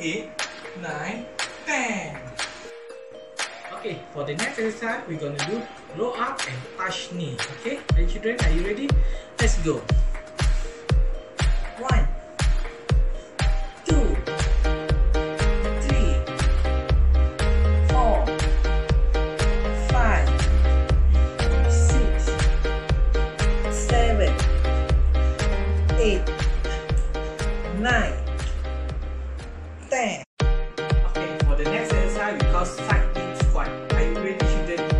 8, nine, ten. Okay, for the next exercise, we're gonna do row up and touch knee. Okay, hey children, are you ready? Let's go. One, two, three, four, five, six, seven, eight, nine ten. Okay, for the next exercise, we call side hip squat. Are you ready, children?